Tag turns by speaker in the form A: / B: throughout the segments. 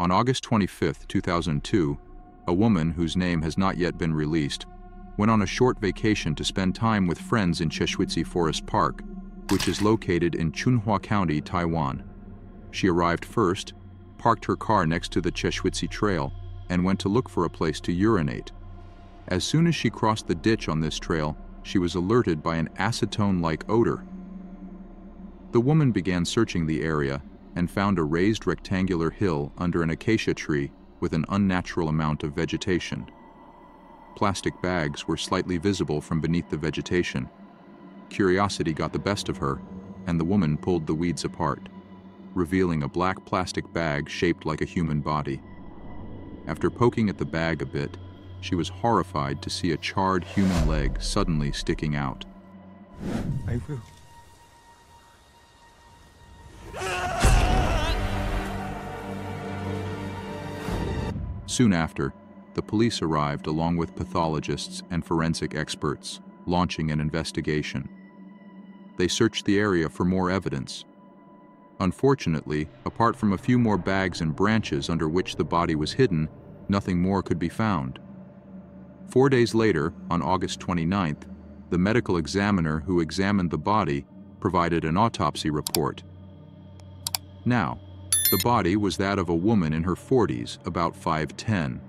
A: On August 25, 2002, a woman whose name has not yet been released went on a short vacation to spend time with friends in Cheshuitsi Forest Park, which is located in Chunhua County, Taiwan. She arrived first, parked her car next to the Cheshuitsi Trail, and went to look for a place to urinate. As soon as she crossed the ditch on this trail, she was alerted by an acetone-like odor. The woman began searching the area and found a raised rectangular hill under an acacia tree with an unnatural amount of vegetation. Plastic bags were slightly visible from beneath the vegetation. Curiosity got the best of her, and the woman pulled the weeds apart, revealing a black plastic bag shaped like a human body. After poking at the bag a bit, she was horrified to see a charred human leg suddenly sticking out.
B: 아이
A: Soon after, the police arrived along with pathologists and forensic experts, launching an investigation. They searched the area for more evidence. Unfortunately, apart from a few more bags and branches under which the body was hidden, nothing more could be found. Four days later, on August 29th, the medical examiner who examined the body provided an autopsy report. Now, the body was that of a woman in her 40s, about 5'10".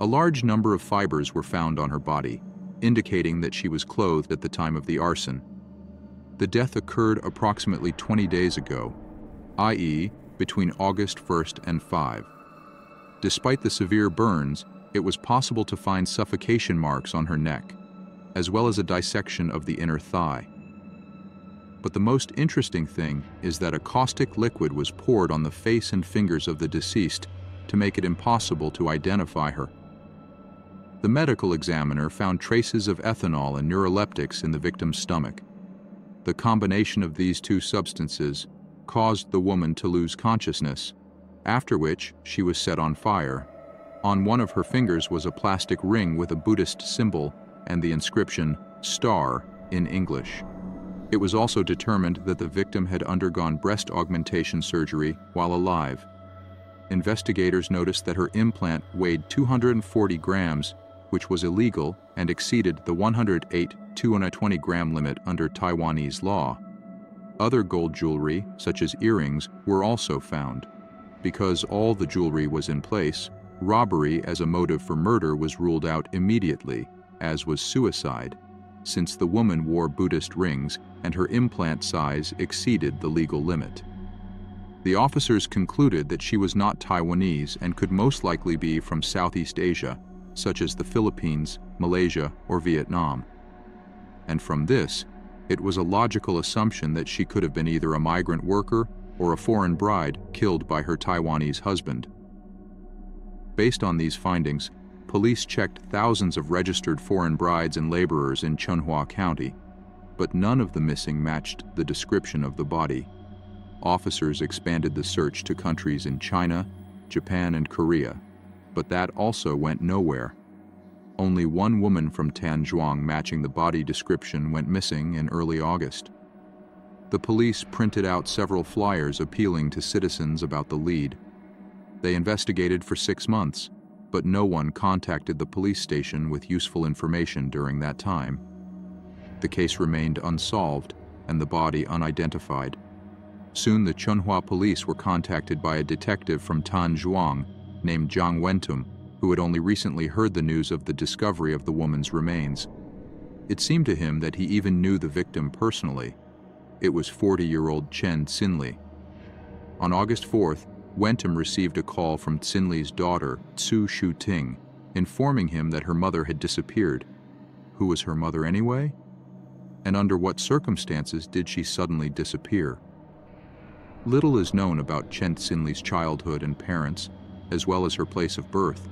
A: A large number of fibers were found on her body, indicating that she was clothed at the time of the arson. The death occurred approximately 20 days ago, i.e., between August 1st and 5. Despite the severe burns, it was possible to find suffocation marks on her neck, as well as a dissection of the inner thigh. But the most interesting thing is that a caustic liquid was poured on the face and fingers of the deceased to make it impossible to identify her. The medical examiner found traces of ethanol and neuroleptics in the victim's stomach. The combination of these two substances caused the woman to lose consciousness, after which she was set on fire. On one of her fingers was a plastic ring with a Buddhist symbol and the inscription, Star, in English. It was also determined that the victim had undergone breast augmentation surgery while alive. Investigators noticed that her implant weighed 240 grams, which was illegal and exceeded the 108 220 gram limit under Taiwanese law. Other gold jewelry, such as earrings, were also found. Because all the jewelry was in place, robbery as a motive for murder was ruled out immediately, as was suicide, since the woman wore Buddhist rings and her implant size exceeded the legal limit. The officers concluded that she was not Taiwanese and could most likely be from Southeast Asia, such as the Philippines, Malaysia, or Vietnam. And from this, it was a logical assumption that she could have been either a migrant worker or a foreign bride killed by her Taiwanese husband. Based on these findings, police checked thousands of registered foreign brides and laborers in Chunhua County, but none of the missing matched the description of the body. Officers expanded the search to countries in China, Japan, and Korea, but that also went nowhere. Only one woman from Tanzhuang matching the body description went missing in early August. The police printed out several flyers appealing to citizens about the lead. They investigated for six months, but no one contacted the police station with useful information during that time. The case remained unsolved and the body unidentified. Soon the Chunhua police were contacted by a detective from Tanzhuang named Zhang Wentum, who had only recently heard the news of the discovery of the woman's remains. It seemed to him that he even knew the victim personally. It was 40-year-old Chen Sinli. On August 4th, Wentum received a call from Xinli's daughter, Tsu Shuting, informing him that her mother had disappeared. Who was her mother anyway? And under what circumstances did she suddenly disappear? Little is known about Chen Xinli's childhood and parents, as well as her place of birth.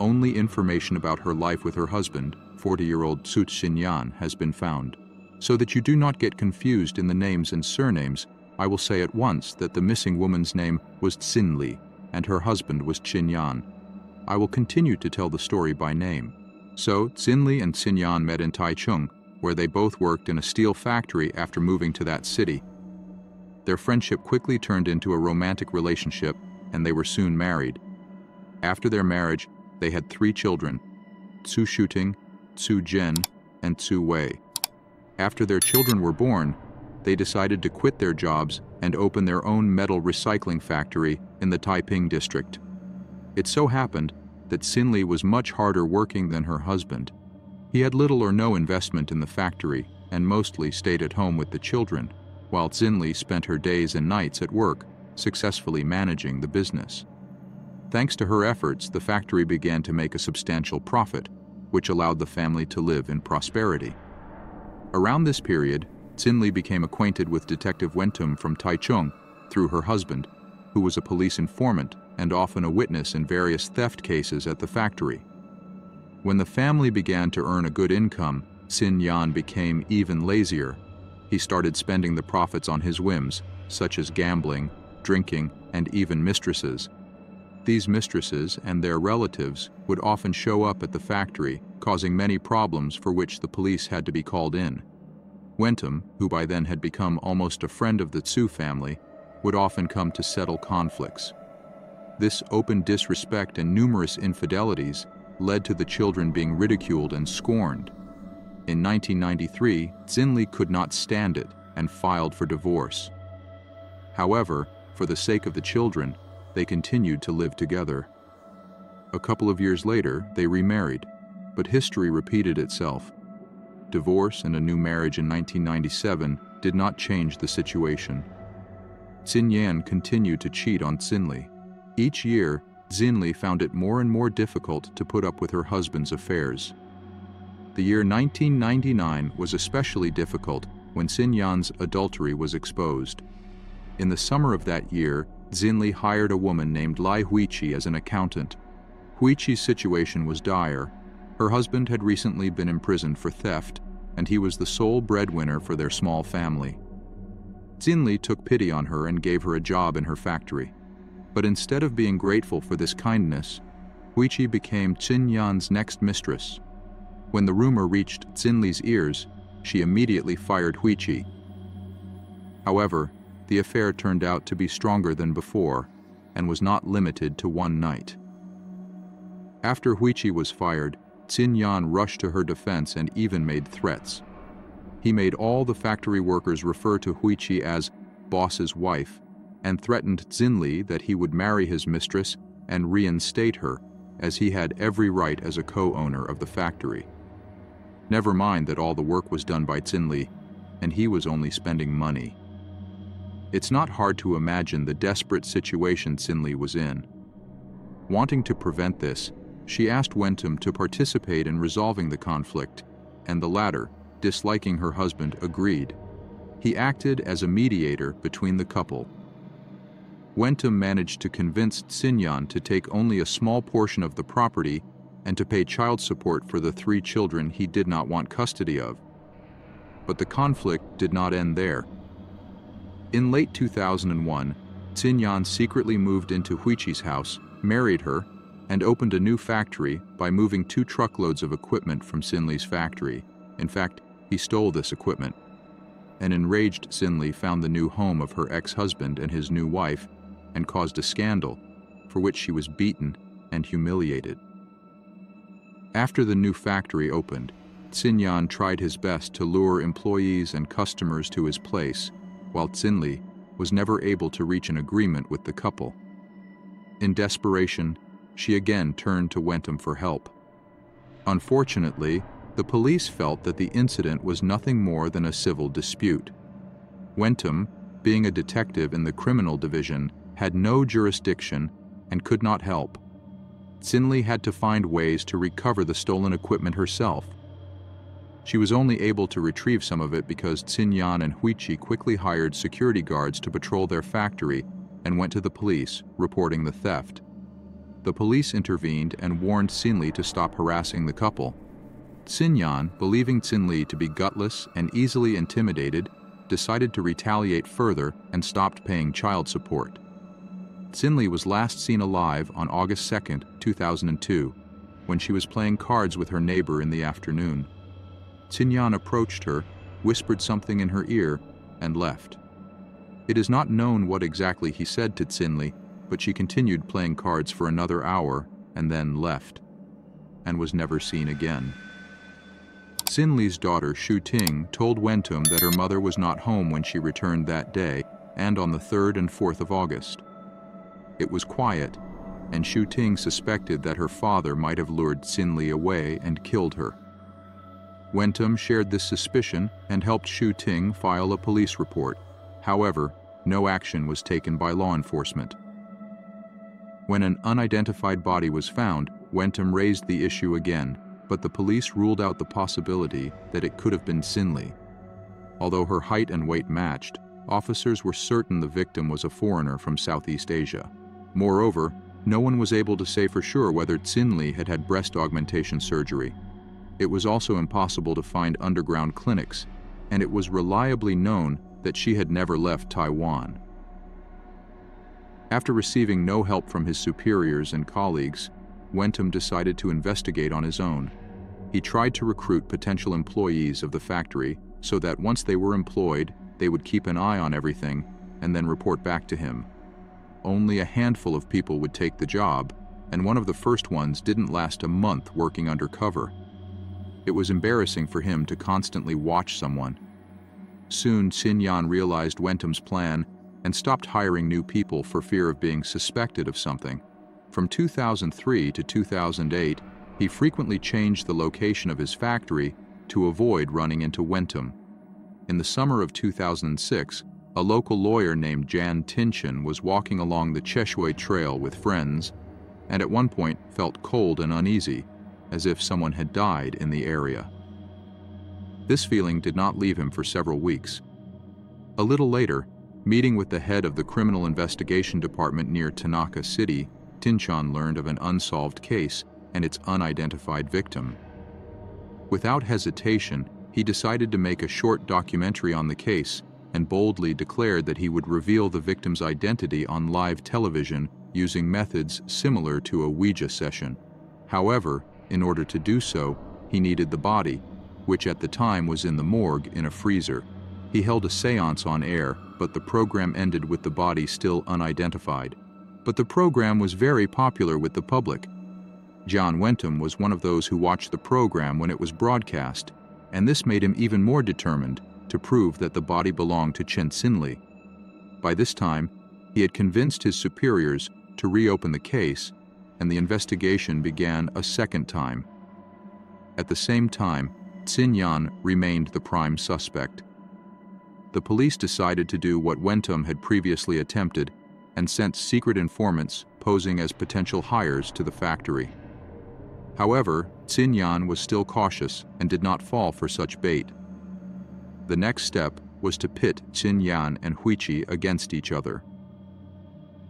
A: Only information about her life with her husband, 40-year-old Tsu Xinyan, has been found. So that you do not get confused in the names and surnames, I will say at once that the missing woman's name was Tsin Xinli and her husband was Qin Yan. I will continue to tell the story by name. So, Tsin Xinli and Xinyan met in Taichung, where they both worked in a steel factory after moving to that city. Their friendship quickly turned into a romantic relationship and they were soon married. After their marriage, they had three children, Tsu Shuting, Tsu Jin, and Tsu Wei. After their children were born, they decided to quit their jobs and open their own metal recycling factory in the Taiping district. It so happened that Sinli was much harder working than her husband. He had little or no investment in the factory and mostly stayed at home with the children, while Zinli spent her days and nights at work, successfully managing the business. Thanks to her efforts, the factory began to make a substantial profit, which allowed the family to live in prosperity. Around this period, Zinli became acquainted with Detective Wentum from Taichung through her husband, who was a police informant and often a witness in various theft cases at the factory. When the family began to earn a good income, Sin Yan became even lazier. He started spending the profits on his whims, such as gambling, drinking, and even mistresses. These mistresses and their relatives would often show up at the factory, causing many problems for which the police had to be called in. Wentum, who by then had become almost a friend of the Tsu family, would often come to settle conflicts. This open disrespect and numerous infidelities led to the children being ridiculed and scorned. In 1993, Zinli could not stand it and filed for divorce. However, for the sake of the children, they continued to live together. A couple of years later, they remarried, but history repeated itself. Divorce and a new marriage in 1997 did not change the situation. Xin Yan continued to cheat on Xinli. Each year, Xinli found it more and more difficult to put up with her husband's affairs. The year 1999 was especially difficult when Xin Yan's adultery was exposed. In the summer of that year, Xinli hired a woman named Lai Huiqi as an accountant. Huiqi's situation was dire. Her husband had recently been imprisoned for theft, and he was the sole breadwinner for their small family. Xinli took pity on her and gave her a job in her factory. But instead of being grateful for this kindness, Huiqi became Qin Yan's next mistress. When the rumor reached Xinli's ears, she immediately fired Huiqi. However, the affair turned out to be stronger than before and was not limited to one night. After Huiqi was fired, Xin Yan rushed to her defense and even made threats. He made all the factory workers refer to Huiqi as boss's wife and threatened Xinli that he would marry his mistress and reinstate her, as he had every right as a co-owner of the factory. Never mind that all the work was done by Xinli, and he was only spending money. It's not hard to imagine the desperate situation Xinli was in. Wanting to prevent this, she asked Wentum to participate in resolving the conflict, and the latter, disliking her husband, agreed. He acted as a mediator between the couple Wentum managed to convince Xinyan to take only a small portion of the property and to pay child support for the three children he did not want custody of. But the conflict did not end there. In late 2001, Xinyan secretly moved into Huiqi's house, married her, and opened a new factory by moving two truckloads of equipment from Xinli's factory. In fact, he stole this equipment. An enraged Xinli found the new home of her ex-husband and his new wife and caused a scandal, for which she was beaten and humiliated. After the new factory opened, Xinyan tried his best to lure employees and customers to his place, while Xinli was never able to reach an agreement with the couple. In desperation, she again turned to Wentum for help. Unfortunately, the police felt that the incident was nothing more than a civil dispute. Wentum, being a detective in the criminal division, had no jurisdiction and could not help. Xinli had to find ways to recover the stolen equipment herself. She was only able to retrieve some of it because Xinyan and Huiqi quickly hired security guards to patrol their factory and went to the police, reporting the theft. The police intervened and warned Xinli to stop harassing the couple. Xinyan, believing Xinli to be gutless and easily intimidated, decided to retaliate further and stopped paying child support. Xinli was last seen alive on August 2, 2002, when she was playing cards with her neighbor in the afternoon. Xinyan approached her, whispered something in her ear, and left. It is not known what exactly he said to Xinli, but she continued playing cards for another hour and then left, and was never seen again. Sin Li's daughter, Shu Ting, told Wentum that her mother was not home when she returned that day and on the 3rd and 4th of August. It was quiet, and Shu Ting suspected that her father might have lured Sin Li away and killed her. Wentum shared this suspicion and helped Shu Ting file a police report. However, no action was taken by law enforcement. When an unidentified body was found, Wentum raised the issue again, but the police ruled out the possibility that it could have been Sin Li. Although her height and weight matched, officers were certain the victim was a foreigner from Southeast Asia. Moreover, no one was able to say for sure whether Sin Li had had breast augmentation surgery. It was also impossible to find underground clinics, and it was reliably known that she had never left Taiwan. After receiving no help from his superiors and colleagues, Wentum decided to investigate on his own. He tried to recruit potential employees of the factory so that once they were employed, they would keep an eye on everything and then report back to him. Only a handful of people would take the job, and one of the first ones didn't last a month working undercover. It was embarrassing for him to constantly watch someone. Soon, Sin Yan realized Wentum's plan and stopped hiring new people for fear of being suspected of something. From 2003 to 2008, he frequently changed the location of his factory to avoid running into Wentum. In the summer of 2006, a local lawyer named Jan Tinchin was walking along the Cheshui Trail with friends and at one point felt cold and uneasy, as if someone had died in the area. This feeling did not leave him for several weeks. A little later, meeting with the head of the Criminal Investigation Department near Tanaka City, Tinchan learned of an unsolved case and its unidentified victim. Without hesitation, he decided to make a short documentary on the case and boldly declared that he would reveal the victim's identity on live television using methods similar to a Ouija session. However, in order to do so, he needed the body, which at the time was in the morgue in a freezer. He held a seance on air, but the program ended with the body still unidentified but the program was very popular with the public. John Wentham was one of those who watched the program when it was broadcast, and this made him even more determined to prove that the body belonged to Chen Sinli. By this time, he had convinced his superiors to reopen the case, and the investigation began a second time. At the same time, Xin Yan remained the prime suspect. The police decided to do what Wentum had previously attempted and sent secret informants posing as potential hires to the factory. However, Xin Yan was still cautious and did not fall for such bait. The next step was to pit Xin Yan and Huichi against each other.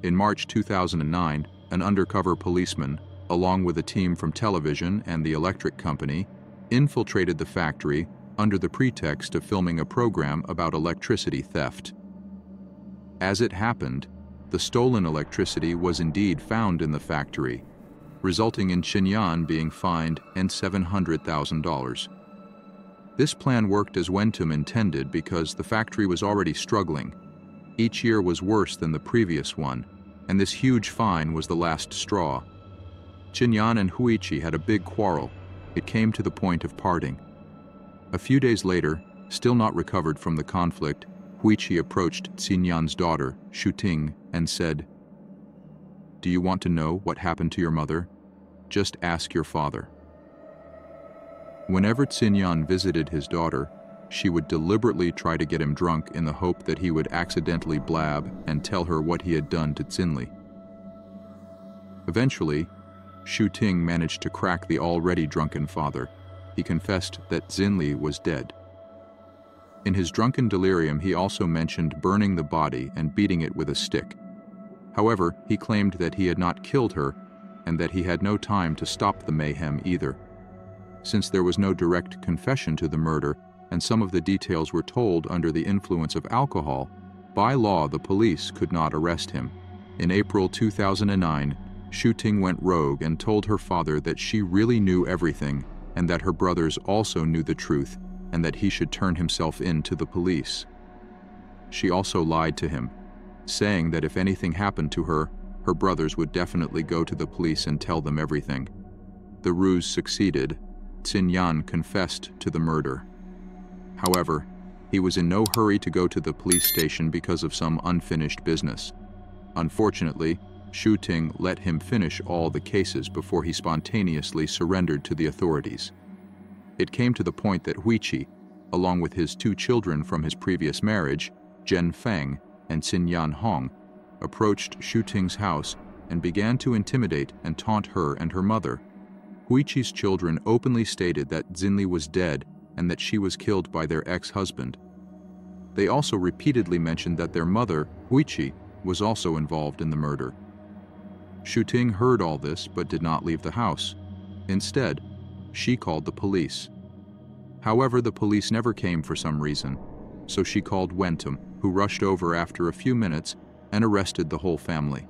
A: In March 2009, an undercover policeman, along with a team from television and the electric company, infiltrated the factory under the pretext of filming a program about electricity theft. As it happened, the stolen electricity was indeed found in the factory, resulting in Yan being fined and $700,000. This plan worked as Wentum intended because the factory was already struggling. Each year was worse than the previous one, and this huge fine was the last straw. Yan and Huichi had a big quarrel. It came to the point of parting. A few days later, still not recovered from the conflict, Huichi approached Xinyan's daughter, Shuting, and said, Do you want to know what happened to your mother? Just ask your father. Whenever Xinyan visited his daughter, she would deliberately try to get him drunk in the hope that he would accidentally blab and tell her what he had done to Xinli. Eventually, Shu Ting managed to crack the already drunken father. He confessed that Xinli was dead. In his drunken delirium, he also mentioned burning the body and beating it with a stick. However, he claimed that he had not killed her and that he had no time to stop the mayhem either. Since there was no direct confession to the murder and some of the details were told under the influence of alcohol, by law the police could not arrest him. In April 2009, Shu Ting went rogue and told her father that she really knew everything and that her brothers also knew the truth and that he should turn himself in to the police. She also lied to him, saying that if anything happened to her, her brothers would definitely go to the police and tell them everything. The ruse succeeded. Xin Yan confessed to the murder. However, he was in no hurry to go to the police station because of some unfinished business. Unfortunately, Shu Ting let him finish all the cases before he spontaneously surrendered to the authorities. It came to the point that Huichi, along with his two children from his previous marriage, Jen Feng and Xin Yan Hong, approached Shu Ting's house and began to intimidate and taunt her and her mother. Huichi's children openly stated that Xinli was dead and that she was killed by their ex-husband. They also repeatedly mentioned that their mother, Huichi, was also involved in the murder. Shu Ting heard all this but did not leave the house. Instead, she called the police. However, the police never came for some reason, so she called Wentum, who rushed over after a few minutes and arrested the whole family.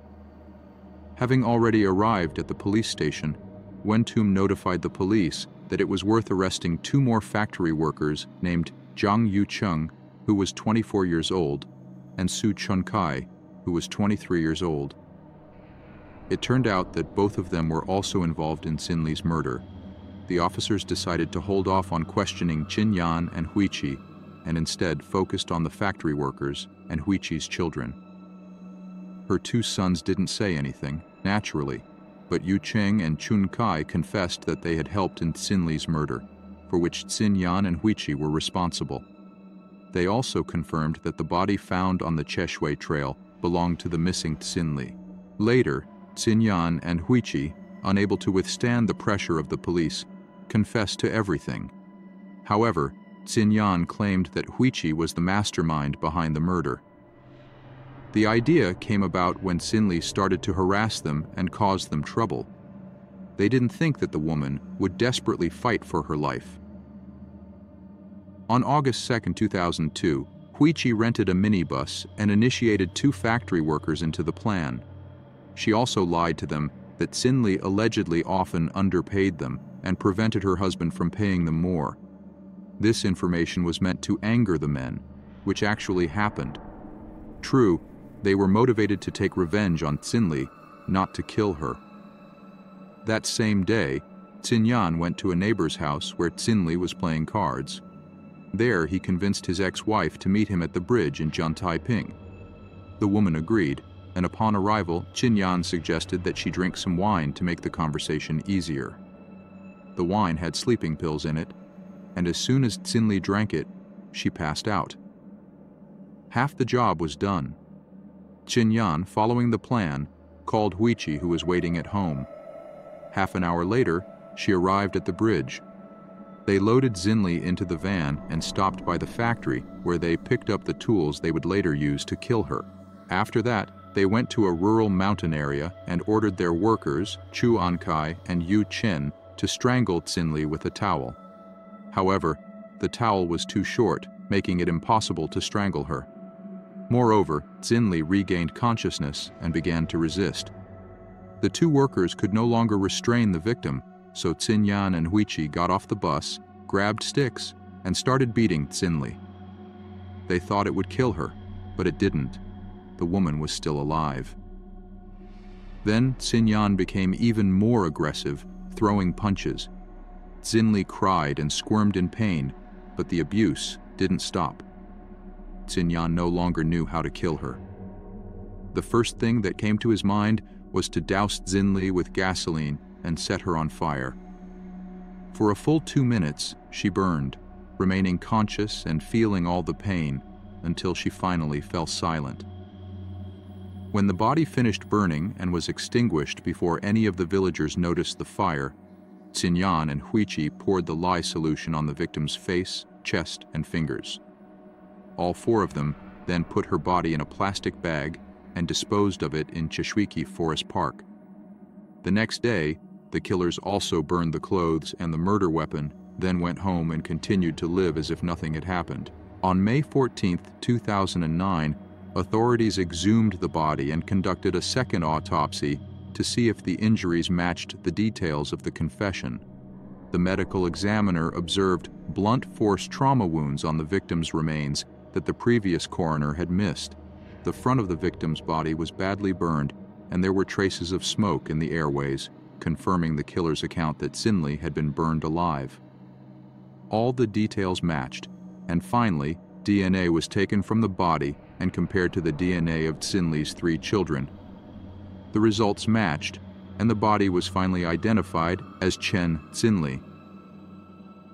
A: Having already arrived at the police station, Wentum notified the police that it was worth arresting two more factory workers named Zhang Yucheng, who was 24 years old, and Su Chunkai, who was 23 years old. It turned out that both of them were also involved in Sinli's murder. The officers decided to hold off on questioning Qin Yan and Huichi and instead focused on the factory workers and Huichi's children. Her two sons didn't say anything, naturally, but Yu Cheng and Chun Kai confessed that they had helped in Sinli's murder, for which Xin Yan and Huichi were responsible. They also confirmed that the body found on the Cheshui Trail belonged to the missing Xinli. Later, Xin Yan and Huichi, unable to withstand the pressure of the police, confessed to everything. However, Xin Yan claimed that Huichi was the mastermind behind the murder. The idea came about when Xinli started to harass them and cause them trouble. They didn't think that the woman would desperately fight for her life. On August 2, 2002, Huichi rented a minibus and initiated two factory workers into the plan. She also lied to them that Xinli allegedly often underpaid them and prevented her husband from paying them more. This information was meant to anger the men, which actually happened. True, they were motivated to take revenge on Xinli, not to kill her. That same day, Yan went to a neighbor's house where Xinli was playing cards. There, he convinced his ex-wife to meet him at the bridge in Jiantaiping. The woman agreed, and upon arrival, Qin Yan suggested that she drink some wine to make the conversation easier. The wine had sleeping pills in it, and as soon as Xinli drank it, she passed out. Half the job was done. Qin Yan, following the plan, called Huichi who was waiting at home. Half an hour later, she arrived at the bridge. They loaded Xinli into the van and stopped by the factory where they picked up the tools they would later use to kill her. After that, they went to a rural mountain area and ordered their workers, Chu Ankai and Yu Qin, to strangle Xinli with a towel. However, the towel was too short, making it impossible to strangle her. Moreover, Xinli regained consciousness and began to resist. The two workers could no longer restrain the victim, so Yan and Huichi got off the bus, grabbed sticks, and started beating Xinli. They thought it would kill her, but it didn't. The woman was still alive. Then Yan became even more aggressive, throwing punches. Xinli cried and squirmed in pain, but the abuse didn't stop. Xinyan no longer knew how to kill her. The first thing that came to his mind was to douse Xinli with gasoline and set her on fire. For a full two minutes, she burned, remaining conscious and feeling all the pain until she finally fell silent. When the body finished burning and was extinguished before any of the villagers noticed the fire, Xinyan and Huichi poured the lye solution on the victim's face, chest, and fingers. All four of them then put her body in a plastic bag and disposed of it in Cheshuiki Forest Park. The next day, the killers also burned the clothes and the murder weapon, then went home and continued to live as if nothing had happened. On May 14, 2009, authorities exhumed the body and conducted a second autopsy to see if the injuries matched the details of the confession. The medical examiner observed blunt force trauma wounds on the victim's remains that the previous coroner had missed. The front of the victim's body was badly burned, and there were traces of smoke in the airways, confirming the killer's account that Sinli had been burned alive. All the details matched, and finally, DNA was taken from the body and compared to the DNA of Sinli's three children. The results matched, and the body was finally identified as Chen Sinli.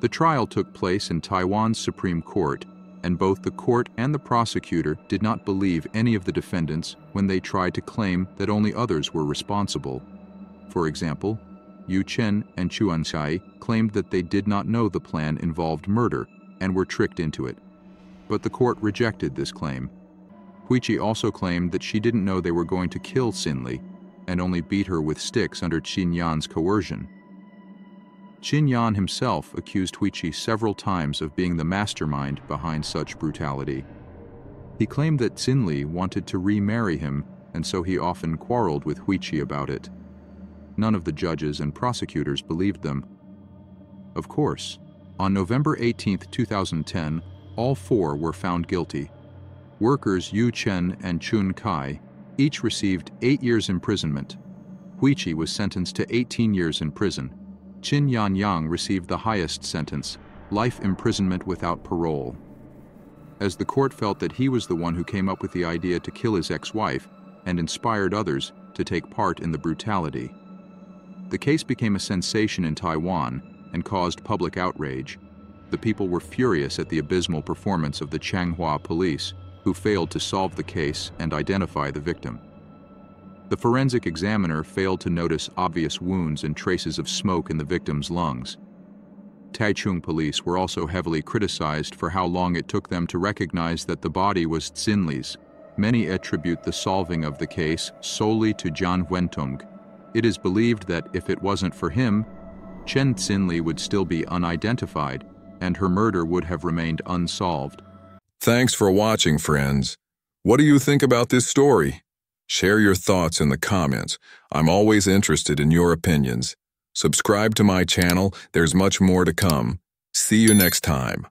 A: The trial took place in Taiwan's Supreme Court, and both the court and the prosecutor did not believe any of the defendants when they tried to claim that only others were responsible. For example, Yu Chen and Chuan Xai claimed that they did not know the plan involved murder and were tricked into it. But the court rejected this claim. Huichi also claimed that she didn't know they were going to kill Sinli and only beat her with sticks under Qin Yan's coercion. Qin Yan himself accused Huichi several times of being the mastermind behind such brutality. He claimed that Sinli wanted to remarry him, and so he often quarreled with Huichi about it. None of the judges and prosecutors believed them. Of course, on November 18, 2010, all four were found guilty. Workers Yu Chen and Chun Kai each received eight years imprisonment. Huichi was sentenced to 18 years in prison. Qin Yan Yang received the highest sentence, life imprisonment without parole. As the court felt that he was the one who came up with the idea to kill his ex-wife and inspired others to take part in the brutality. The case became a sensation in Taiwan and caused public outrage. The people were furious at the abysmal performance of the Changhua police, who failed to solve the case and identify the victim. The forensic examiner failed to notice obvious wounds and traces of smoke in the victim's lungs. Taichung police were also heavily criticized for how long it took them to recognize that the body was Tsinli's. Many attribute the solving of the case solely to Jian Wentung. It is believed that if it wasn't for him, Chen Tsinli would still be unidentified, and her murder would have remained unsolved.
C: Thanks for watching, friends. What do you think about this story? Share your thoughts in the comments. I'm always interested in your opinions. Subscribe to my channel, there's much more to come. See you next time.